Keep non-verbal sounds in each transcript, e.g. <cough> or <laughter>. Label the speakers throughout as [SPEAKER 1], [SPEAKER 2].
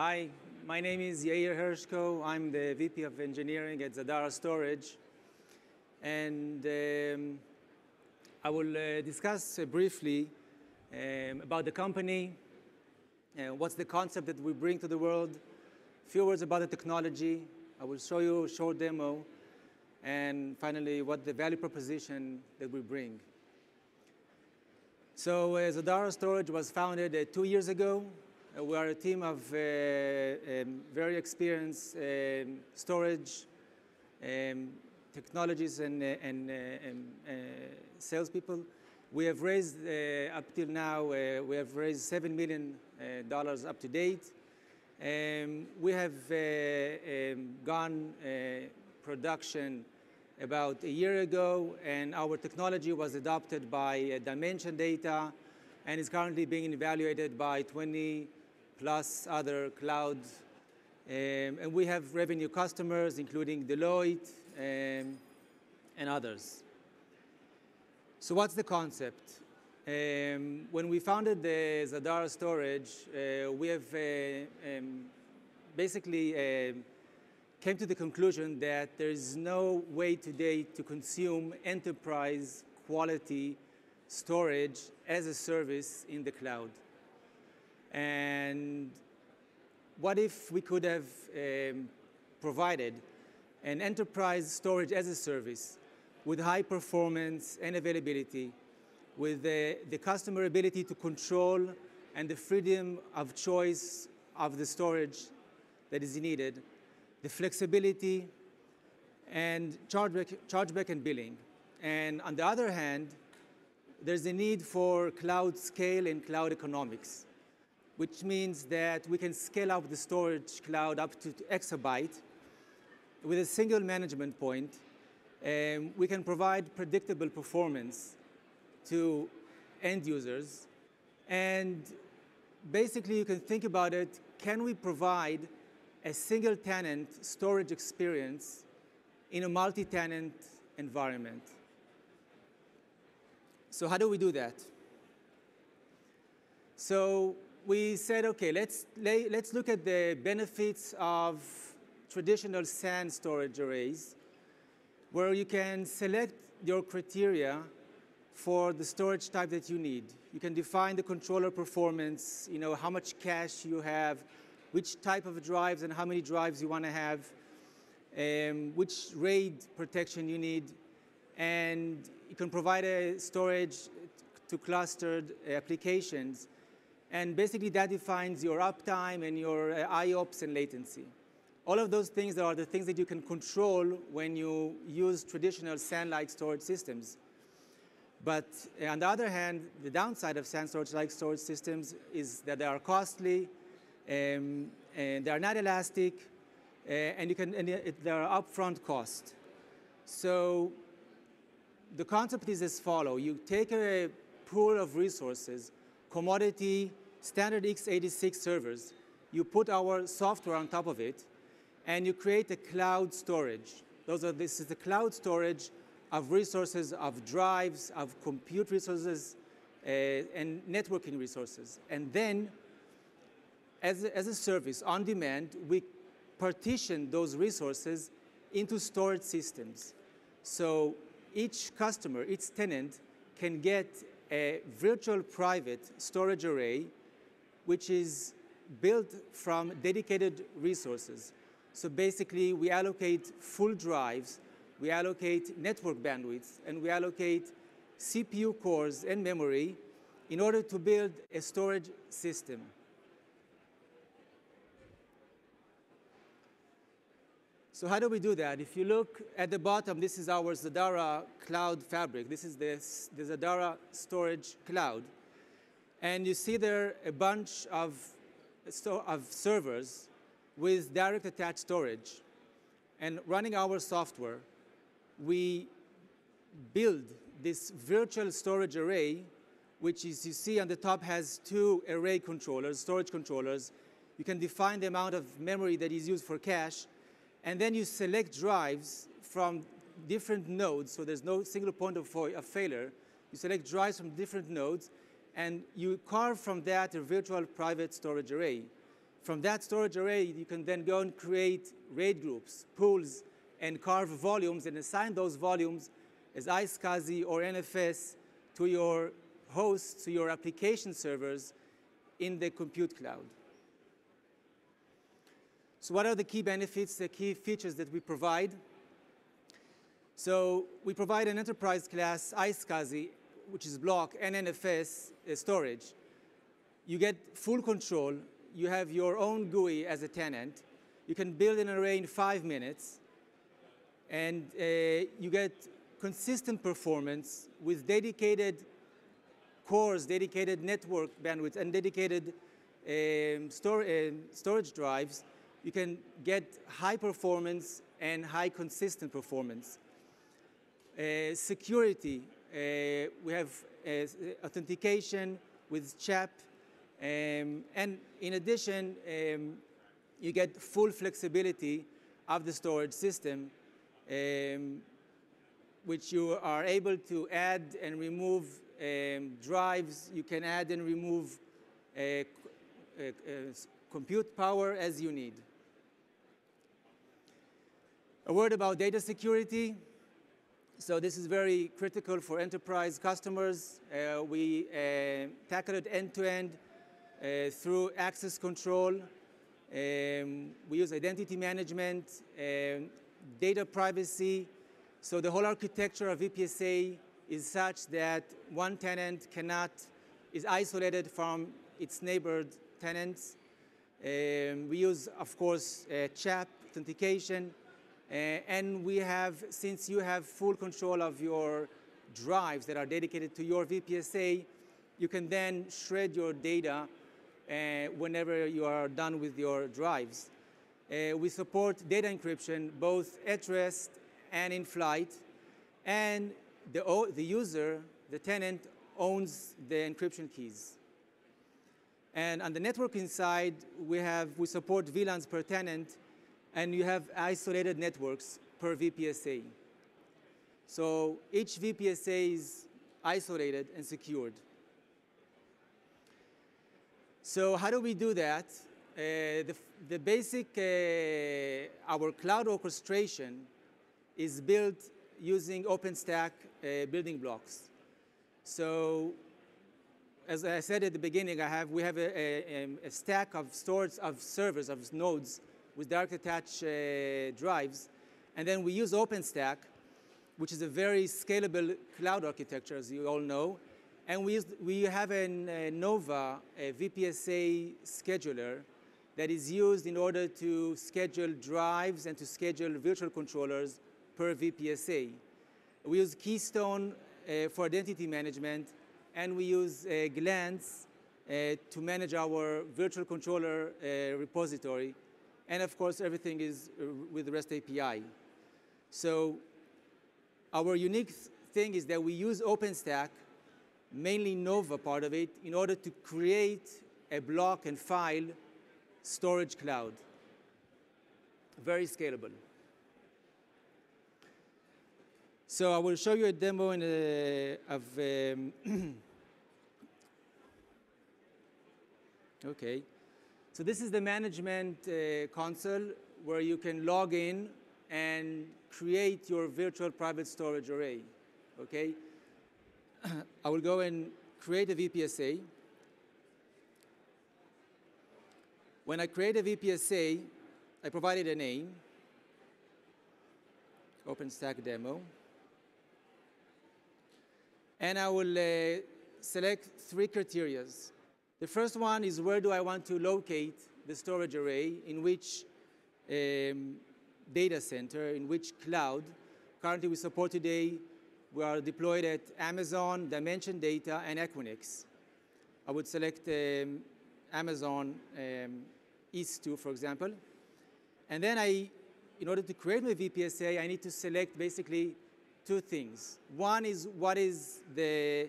[SPEAKER 1] Hi, my name is Yair Hershko. I'm the VP of Engineering at Zadara Storage. And um, I will uh, discuss uh, briefly um, about the company, uh, what's the concept that we bring to the world, a few words about the technology. I will show you a short demo, and finally, what the value proposition that we bring. So uh, Zadara Storage was founded uh, two years ago. Uh, we are a team of uh, um, very experienced um, storage um, technologies and, uh, and, uh, salespeople. We have raised, uh, up till now, uh, we have raised $7 million up to date. Um, we have um, gone production about a year ago, and our technology was adopted by Dimension Data and is currently being evaluated by 20 plus other clouds. Um, and we have revenue customers, including Deloitte um, and others. So what's the concept? Um, when we founded the Zadara Storage, uh, we have uh, um, basically uh, came to the conclusion that there is no way today to consume enterprise quality storage as a service in the cloud. And what if we could have um, provided an enterprise storage as a service with high performance and availability, with the, the customer ability to control and the freedom of choice of the storage that is needed, the flexibility, and chargeback, chargeback and billing. And on the other hand, there's a need for cloud scale and cloud economics, which means that we can scale up the storage cloud up to exabyte with a single management point. We can provide predictable performance to end users. And basically, you can think about it, can we provide a single tenant storage experience in a multi-tenant environment. So how do we do that? So we said, okay, let's, let's look at the benefits of traditional SAN storage arrays, where you can select your criteria for the storage type that you need. You can define the controller performance, you know, how much cache you have, which type of drives and how many drives you want to have, um, which RAID protection you need, and you can provide a storage to clustered applications. And basically that defines your uptime and your uh, IOPS and latency. All of those things are the things that you can control when you use traditional SAN-like storage systems. But uh, on the other hand, the downside of SAN storage-like storage systems is that they are costly, um, and they are not elastic, uh, and you can and it, there are upfront costs. So the concept is as follow: you take a pool of resources, commodity standard x86 servers, you put our software on top of it, and you create a cloud storage. Those are this is the cloud storage of resources, of drives, of compute resources, uh, and networking resources. And then as a, as a service on demand, we partition those resources into storage systems. So each customer, each tenant can get a virtual private storage array which is built from dedicated resources. So basically, we allocate full drives, we allocate network bandwidth, and we allocate CPU cores and memory in order to build a storage system. So how do we do that? If you look at the bottom, this is our Zadara Cloud Fabric. This is the, the Zadara Storage Cloud. And you see there a bunch of, of servers with direct attached storage. And running our software, we build this virtual storage array, which is, you see on the top has two array controllers, storage controllers. You can define the amount of memory that is used for cache, and then you select drives from different nodes, so there's no single point of, failure. You select drives from different nodes, and you carve from that a virtual private storage array. From that storage array, you can then go and create RAID groups, pools, and carve volumes and assign those volumes as iSCSI or NFS to your hosts, to your application servers in the compute cloud. So what are the key benefits, the key features that we provide? So we provide an enterprise class iSCSI, which is block and NFS uh, storage. You get full control. You have your own GUI as a tenant. You can build an array in five minutes. And uh, you get consistent performance with dedicated cores, dedicated network bandwidth, and dedicated um, uh, storage drives. You can get high performance and high consistent performance. Uh, security, uh, we have uh, authentication with CHAP, um, and in addition, um, you get full flexibility of the storage system, um, which you are able to add and remove um, drives. You can add and remove uh, uh, compute power as you need. A word about data security. So this is very critical for enterprise customers. Uh, we uh, tackle it end-to-end uh, through access control. Um, we use identity management, um, data privacy. So the whole architecture of VPSA is such that one tenant cannot, is isolated from its neighbored tenants. Um, we use, of course, uh, CHAP authentication, uh, and we have, since you have full control of your drives that are dedicated to your VPSA, you can then shred your data uh, whenever you are done with your drives. Uh, we support data encryption both at rest and in flight, and the, the user, the tenant, owns the encryption keys. And on the networking side, we have we support VLANs per tenant and you have isolated networks per VPSA. So each VPSA is isolated and secured. So how do we do that? Uh, the, the, basic, uh, our cloud orchestration is built using OpenStack uh, building blocks. So as I said at the beginning, I have, we have a, a, a stack of stores of servers, of nodes with direct attach uh, drives. And then we use OpenStack, which is a very scalable cloud architecture, as you all know. And we, use, we have a uh, Nova a VPSA scheduler that is used in order to schedule drives and to schedule virtual controllers per VPSA. We use Keystone uh, for identity management, and we use uh, Glance uh, to manage our virtual controller uh, repository. And of course, everything is uh, with REST API. So our unique thing is that we use OpenStack, mainly Nova part of it, in order to create a block and file storage cloud. Very scalable. So I will show you a demo a, of, um, <clears throat> okay. So this is the management uh, console where you can log in and create your virtual private storage array, okay? <clears throat> I will go and create a VPSA. When I create a VPSA, I provided a name, OpenStack demo. And I will uh, select three criterias. The first one is where do I want to locate the storage array, in which um, data center, in which cloud. Currently we support today, we are deployed at Amazon, Dimension Data, and Equinix. I would select um, Amazon um, EC2, for example. And then I, in order to create my VPSA, I need to select basically two things. One is what is the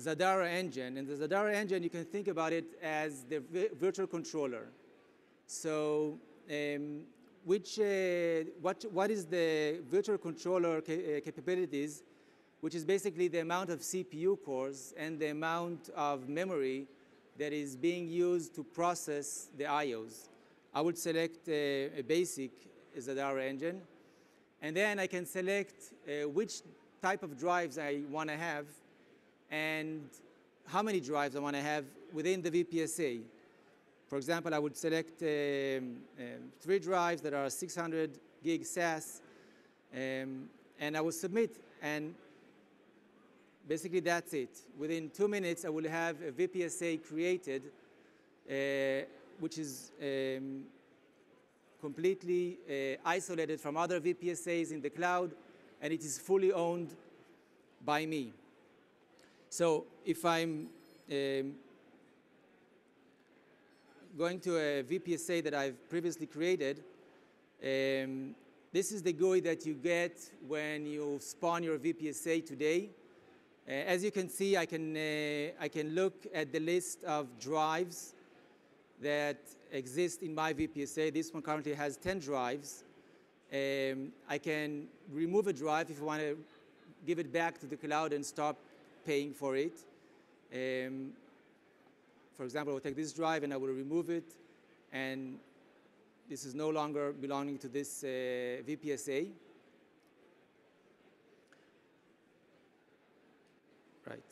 [SPEAKER 1] Zadara engine. And the Zadara engine, you can think about it as the virtual controller. So um, which, uh, what, what is the virtual controller ca uh, capabilities, which is basically the amount of CPU cores and the amount of memory that is being used to process the IOs. I would select a, a basic Zadara engine, and then I can select uh, which type of drives I want to have and how many drives I want to have within the VPSA. For example, I would select um, um, three drives that are 600 gig SAS, um, and I will submit, and basically that's it. Within two minutes, I will have a VPSA created, uh, which is um, completely uh, isolated from other VPSAs in the cloud, and it is fully owned by me. So if I'm um, going to a VPSA that I've previously created, um, this is the GUI that you get when you spawn your VPSA today. Uh, as you can see, I can, uh, I can look at the list of drives that exist in my VPSA. This one currently has 10 drives. Um, I can remove a drive if I want to give it back to the cloud and stop paying for it. Um, for example, I will take this drive and I will remove it, and this is no longer belonging to this uh, VPSA. Right.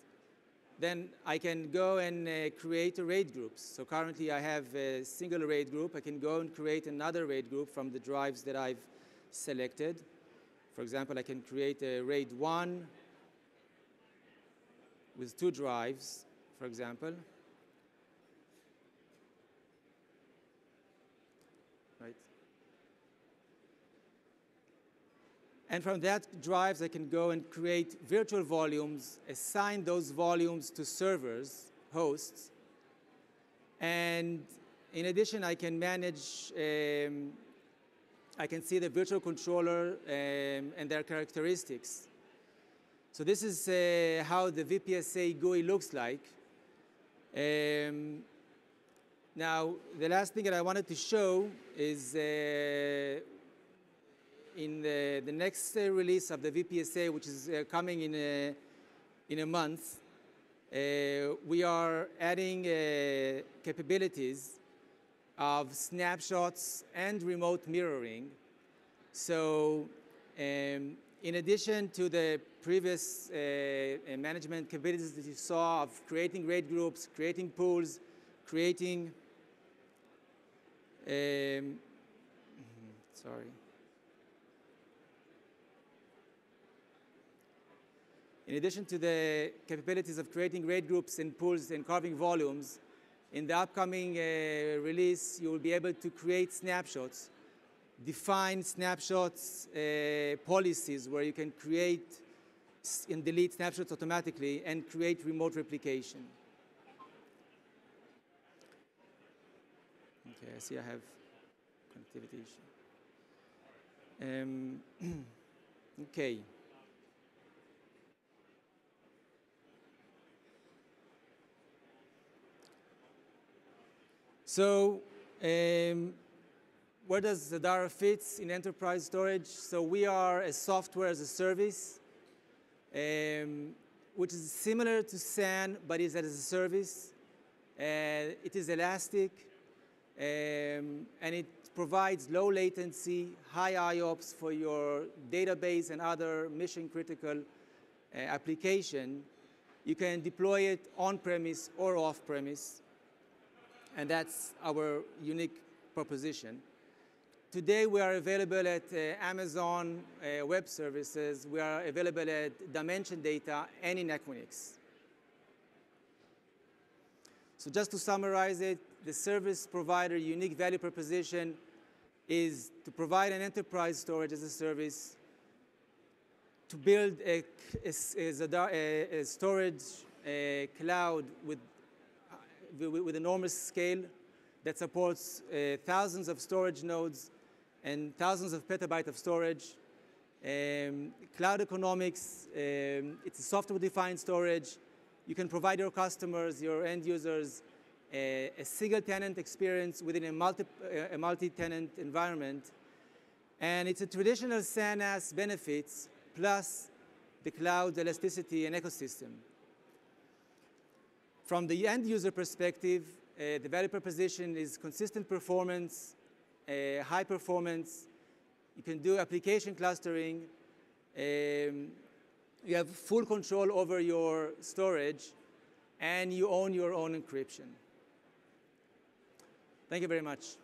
[SPEAKER 1] Then I can go and uh, create a RAID groups. So currently I have a single RAID group. I can go and create another RAID group from the drives that I've selected. For example, I can create a RAID 1 with two drives, for example. Right. And from that drives, I can go and create virtual volumes, assign those volumes to servers, hosts, and in addition, I can manage, um, I can see the virtual controller um, and their characteristics. So this is uh, how the VPSA GUI looks like. Um, now, the last thing that I wanted to show is uh, in the, the next uh, release of the VPSA, which is uh, coming in a, in a month, uh, we are adding uh, capabilities of snapshots and remote mirroring. So um, in addition to the previous uh, management capabilities that you saw of creating RAID groups, creating pools, creating, um, sorry, In addition to the capabilities of creating RAID groups and pools and carving volumes, in the upcoming uh, release, you will be able to create snapshots, define snapshots uh, policies where you can create and delete snapshots automatically and create remote replication. Okay, I see I have connectivity issue. Um, <clears throat> okay. So um, where does Zadara fits in enterprise storage? So we are a software as a service, um, which is similar to SAN, but is as a service. Uh, it is elastic, um, and it provides low latency, high IOPS for your database and other mission critical uh, application. You can deploy it on-premise or off-premise and that's our unique proposition. Today we are available at uh, Amazon uh, Web Services, we are available at Dimension Data and in Equinix. So just to summarize it, the service provider unique value proposition is to provide an enterprise storage as a service, to build a, a, a, storage a cloud with with enormous scale that supports uh, thousands of storage nodes and thousands of petabytes of storage. Um, cloud economics, um, it's a software-defined storage. You can provide your customers, your end users, uh, a single tenant experience within a multi, uh, a multi-tenant environment. And it's a traditional SAN benefits plus the cloud elasticity and ecosystem. From the end user perspective, uh, the value proposition is consistent performance, uh, high performance. You can do application clustering. Um, you have full control over your storage, and you own your own encryption. Thank you very much.